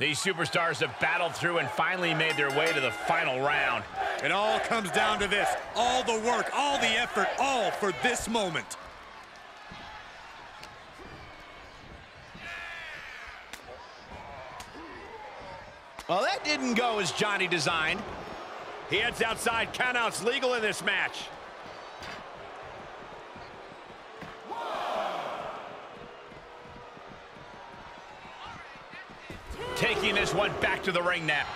These superstars have battled through and finally made their way to the final round. It all comes down to this. All the work, all the effort, all for this moment. Well, that didn't go as Johnny designed. He heads outside. Countouts legal in this match. Taking this one back to the ring now.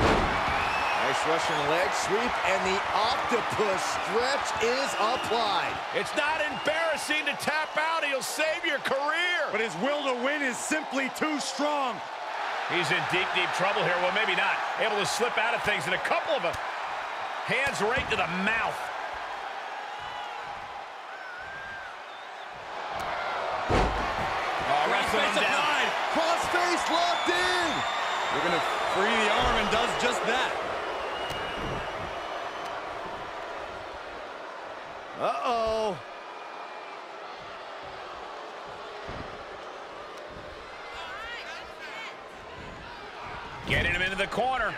Nice Russian leg sweep, and the octopus stretch is applied. It's not embarrassing to tap out. He'll save your career. But his will to win is simply too strong. He's in deep, deep trouble here. Well, maybe not. Able to slip out of things, and a couple of them. Hands right to the mouth. Oh, wrestling him down. Applied. Crossface locked in. We're going to free the arm and does just that. Uh-oh. Getting him into the corner.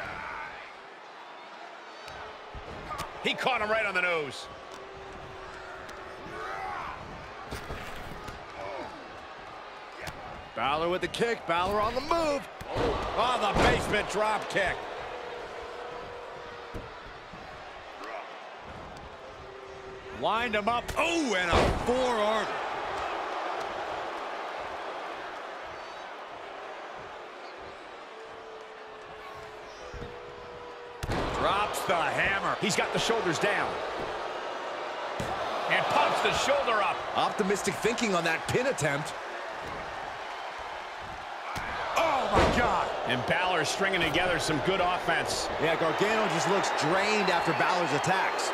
He caught him right on the nose. Balor with the kick. Balor on the move. Oh, the basement drop kick. Lined him up. Oh, and a forearm. Drops the hammer. He's got the shoulders down. And pumps the shoulder up. Optimistic thinking on that pin attempt. Oh, Oh, my God. And Balor stringing together some good offense. Yeah, Gargano just looks drained after Balor's attacks.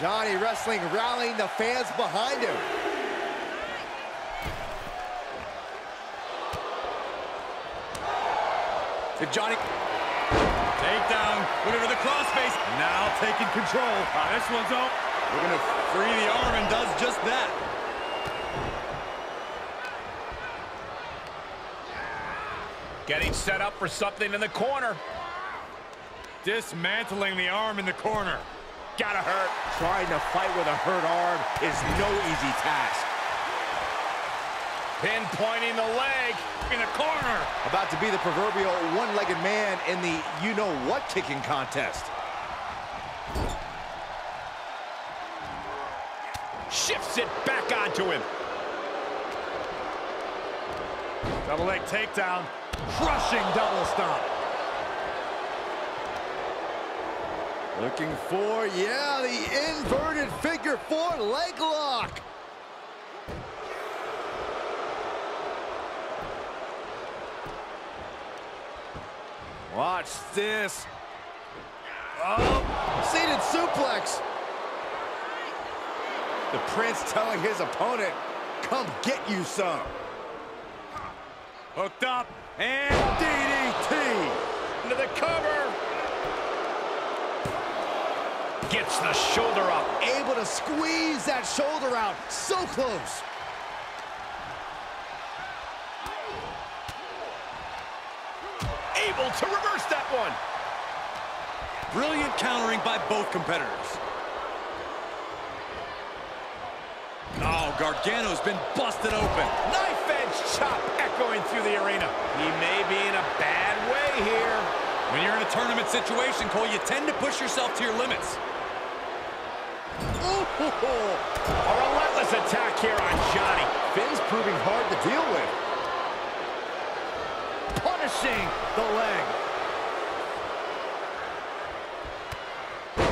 Johnny Wrestling rallying the fans behind him. To Johnny. Takedown. It to the crossface. Now taking control. Ah, this one's up. We're going to free the arm and does just that. Getting set up for something in the corner. Dismantling the arm in the corner. Gotta hurt. Trying to fight with a hurt arm is no easy task. Pinpointing the leg in the corner. About to be the proverbial one-legged man in the you-know-what kicking contest. Shifts it back onto him. Double leg takedown. Crushing double stomp. Looking for, yeah, the inverted figure four leg lock. Watch this. Oh, seated suplex. The Prince telling his opponent, come get you some. Hooked up. And DDT. Into the cover. Gets the shoulder up. Able to squeeze that shoulder out. So close. Able to reverse that one. Brilliant countering by both competitors. Oh, Gargano's been busted open. Knife edge chop echoing through the arena. He may be in a bad way here. When you're in a tournament situation, Cole, you tend to push yourself to your limits. Ooh, hoo, hoo. A relentless attack here on Johnny. Finn's proving hard to deal with. Punishing the leg.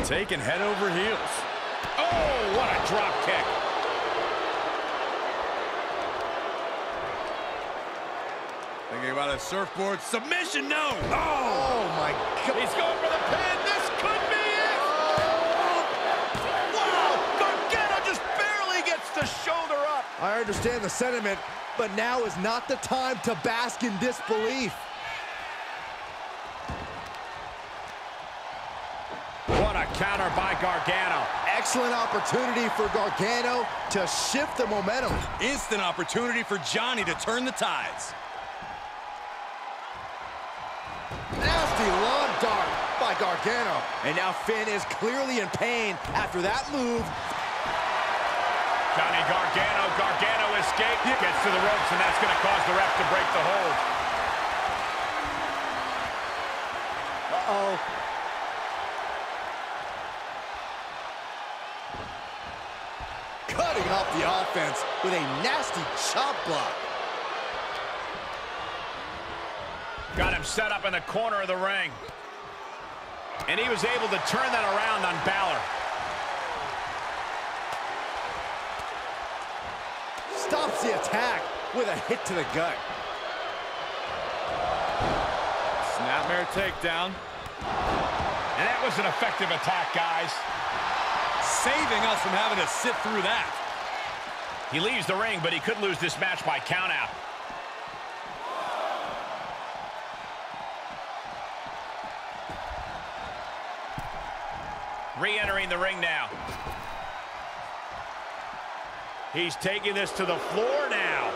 Taking head over heels. Oh, what a drop kick. Thinking about a surfboard submission, no. Oh, Oh, my God. He's going for the pin. This could be it. Oh. Wow, Gargano just barely gets the shoulder up. I understand the sentiment, but now is not the time to bask in disbelief. What a counter by Gargano. Excellent opportunity for Gargano to shift the momentum. Instant opportunity for Johnny to turn the tides. Nasty lawn dart by Gargano. And now Finn is clearly in pain after that move. Johnny Gargano, Gargano escaped, gets to the ropes, and that's going to cause the ref to break the hold. Uh-oh. Cutting off the offense with a nasty chop block. Got him set up in the corner of the ring. And he was able to turn that around on Balor. The attack with a hit to the gut. Snapmare takedown. And that was an effective attack, guys. Saving us from having to sit through that. He leaves the ring, but he could lose this match by countout. Re-entering the ring now. He's taking this to the floor now.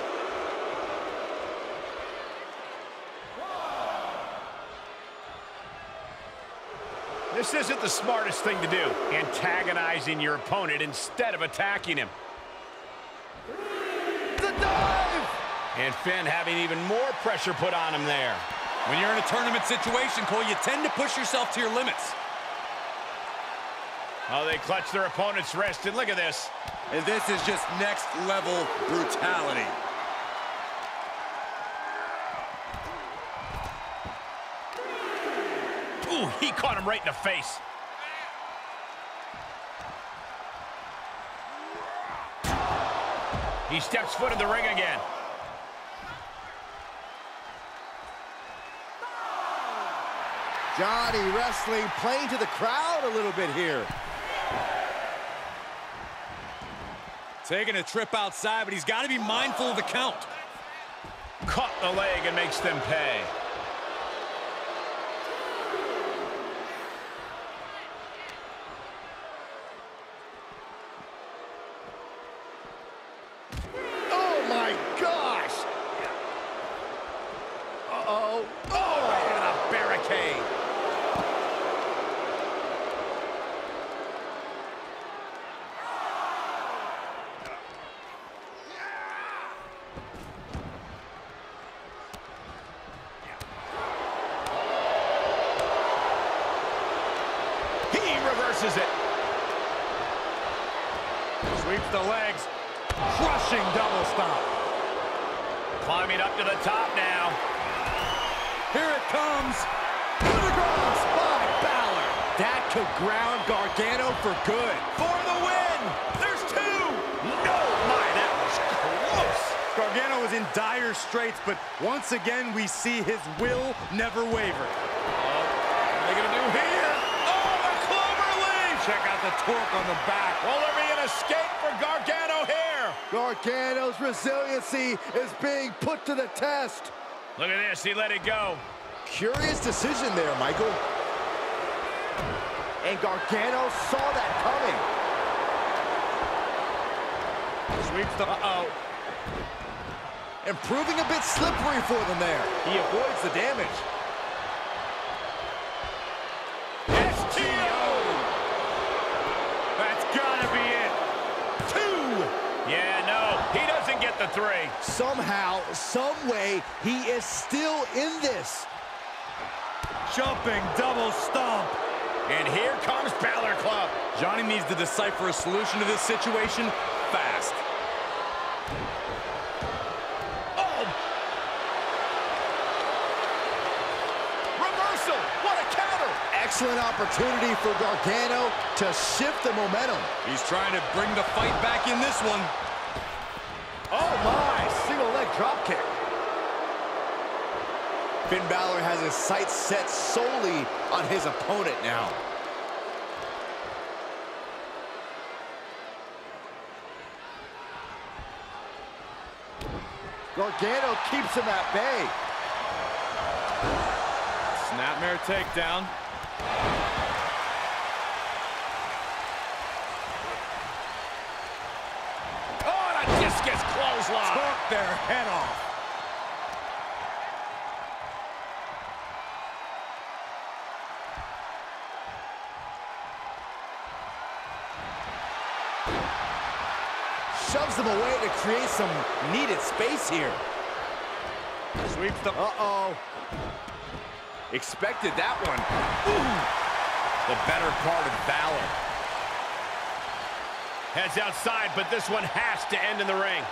This isn't the smartest thing to do, antagonizing your opponent instead of attacking him. The dive! And Finn having even more pressure put on him there. When you're in a tournament situation, Cole, you tend to push yourself to your limits. Oh, they clutch their opponent's wrist, and look at this. And this is just next level brutality. Ooh, he caught him right in the face. He steps foot in the ring again. Johnny wrestling, playing to the crowd a little bit here. Taking a trip outside, but he's got to be mindful of the count. Caught the leg and makes them pay. Oh my gosh! Uh-oh. Oh, right into the barricade. He reverses it. Sweeps the legs. Crushing double stomp. Climbing up to the top now. Here it comes. Grace by Balor. That could ground Gargano for good. For the win! There's two! No! My, that was close! Gargano was in dire straits, but once again, we see his will never waver. Oh, what are they gonna do here? Oh, the clover leaf! Check out the torque on the back. Will there be an escape for Gargano here? Gargano's resiliency is being put to the test. Look at this, he let it go. Curious decision there, Michael. And Gargano saw that coming. Sweeps the... Uh-oh. And proving a bit slippery for them there. He avoids the damage. The three. Somehow, some way, he is still in this. Jumping double stomp. And here comes Balor Club. Johnny needs to decipher a solution to this situation fast. Oh! Reversal! What a counter! Excellent opportunity for Gargano to shift the momentum. He's trying to bring the fight back in this one. Oh my, single leg drop kick. Finn Balor has his sights set solely on his opponent now. Gargano keeps him at bay. Snapmare takedown. Their head off. Shoves them away to create some needed space here. Sweeps the... Uh-oh. Expected that one. Ooh. The better part of Balor. Heads outside, but this one has to end in the ring.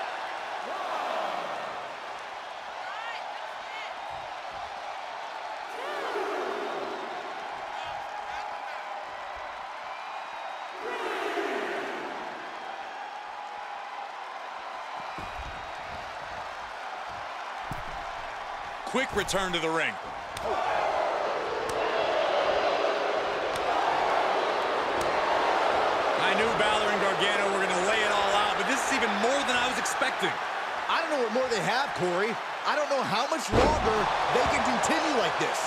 Quick return to the ring. I knew Balor and Gargano were going to lay it all out, but this is even more than I was expecting. I don't know what more they have, Corey. I don't know how much longer they can continue like this.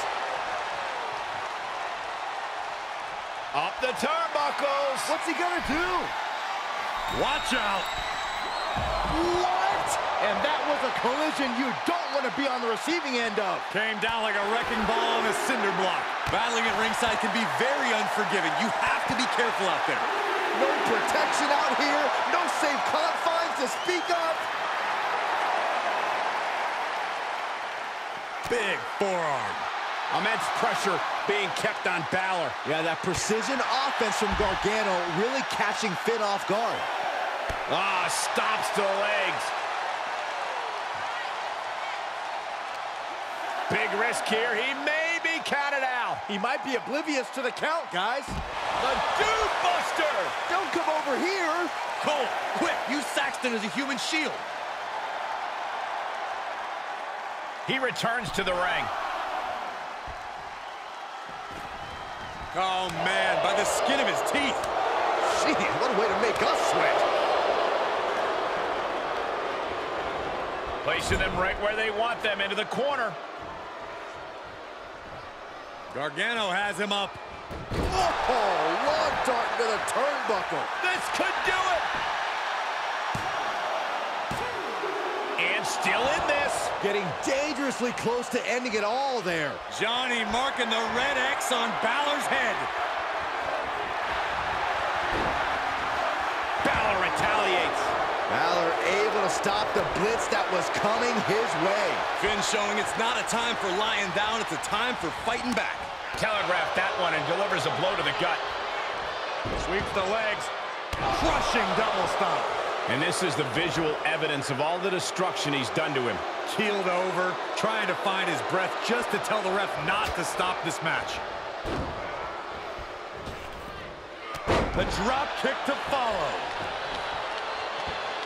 Up the turnbuckles. What's he gonna do? Watch out. What? And that was a collision you don't want to be on the receiving end of. Came down like a wrecking ball on a cinder block. Battling at ringside can be very unforgiving. You have to be careful out there. No protection out here. No safe confines to speak of. Big forearm. Immense pressure being kept on Balor. Yeah, that precision offense from Gargano really catching Finn off guard. Ah, stops to the legs. Big risk here. He may be counted out. He might be oblivious to the count, guys. The Dude Buster. Don't come over here. Cole, quick, use Saxton as a human shield. He returns to the ring. Oh, man, by the skin of his teeth. Jeez, what a way to make us sweat. Placing them right where they want them, into the corner. Gargano has him up. Oh, lawn dart to the turnbuckle. This could do it. And still in this. Getting dangerously close to ending it all there. Johnny marking the red X on Balor's head. Balor able to stop the blitz that was coming his way. Finn showing it's not a time for lying down, it's a time for fighting back. Telegraphed that one and delivers a blow to the gut. Sweeps the legs. Crushing double stomp. And this is the visual evidence of all the destruction he's done to him. Keeled over, trying to find his breath just to tell the ref not to stop this match. The drop kick to follow.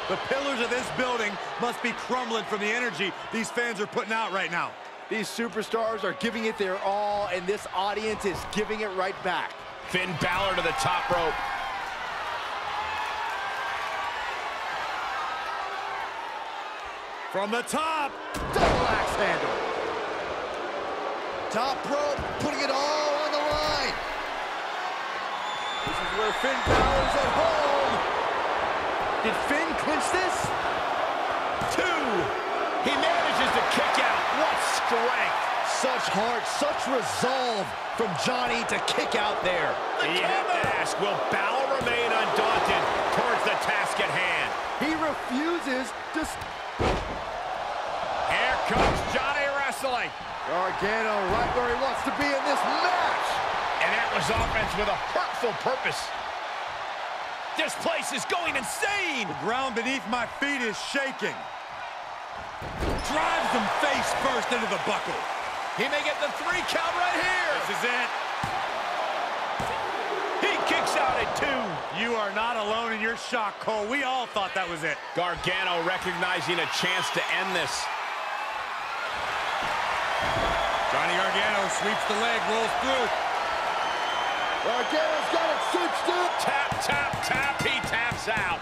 The pillars of this building must be crumbling from the energy these fans are putting out right now. These superstars are giving it their all, and this audience is giving it right back. Finn Balor to the top rope. From the top. Double axe handle. Top rope, putting it all on the line. This is where Finn Balor's at home. Did Finn clinch this? Two. He manages to kick out. What strength. Such heart, such resolve from Johnny to kick out there. You have to ask, will Balor remain undaunted towards the task at hand? He refuses to... Here comes Johnny wrestling. Gargano right where he wants to be in this match. And that was offense with a hurtful purpose. This place is going insane. The ground beneath my feet is shaking. Drives them face first into the buckle. He may get the three count right here. This is it. He kicks out at two. You are not alone in your shock, Cole. We all thought that was it. Gargano recognizing a chance to end this. Johnny Gargano sweeps the leg, rolls through. Gargano's got it cinched in. Tap, tap. He taps out.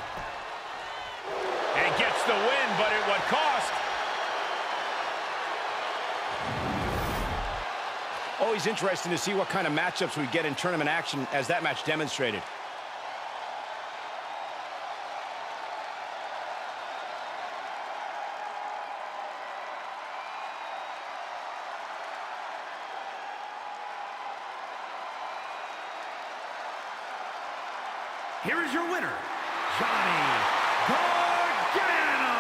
And gets the win, but at what cost? Always interesting to see what kind of matchups we get in tournament action as that match demonstrated. Here is your winner, Johnny Gargano.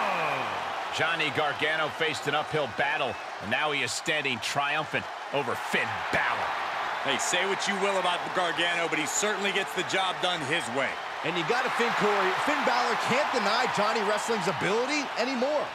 Johnny Gargano faced an uphill battle, and now he is standing triumphant over Finn Balor. Hey, say what you will about Gargano, but he certainly gets the job done his way. And you got to think, Corey, Finn Balor can't deny Johnny Wrestling's ability anymore.